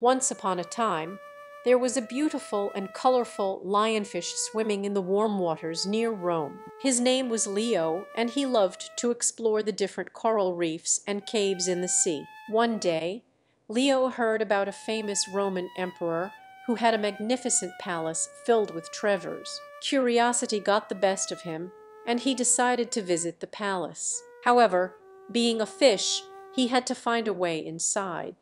Once upon a time there was a beautiful and colourful lionfish swimming in the warm waters near Rome. His name was Leo, and he loved to explore the different coral reefs and caves in the sea. One day Leo heard about a famous Roman emperor who had a magnificent palace filled with treasures. Curiosity got the best of him, and he decided to visit the palace. However, being a fish, he had to find a way inside.